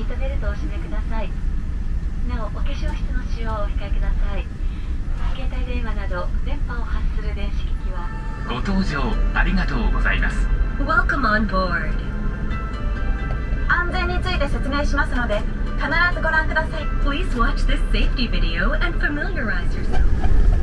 シートベルトをお締めください。なおお化粧室の使用をお控えください。携帯電話など電波を発する電子機器はご搭乗ありがとうございます。Welcome on board. 安全について説明しますので必ずご覧ください。Please watch this safety video and familiarize yourself.